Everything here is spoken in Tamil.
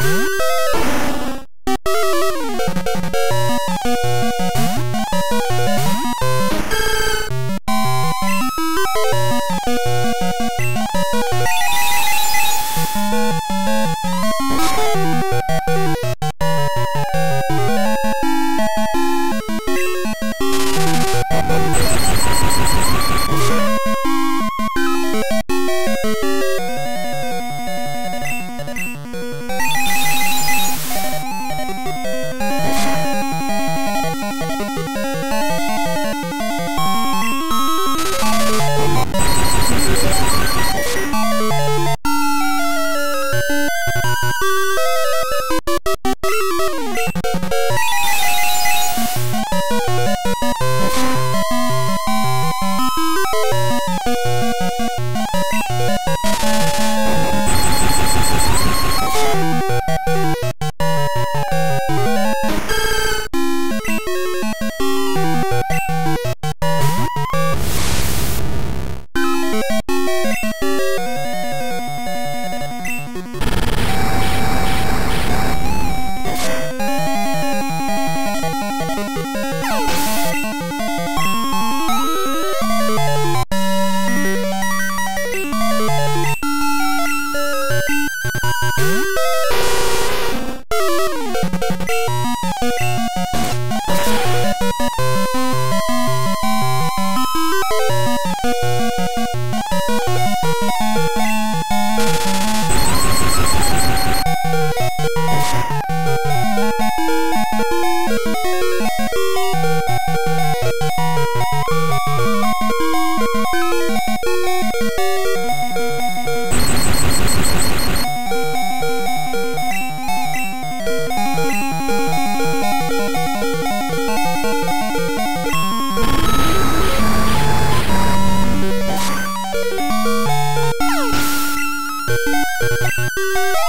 you. you you you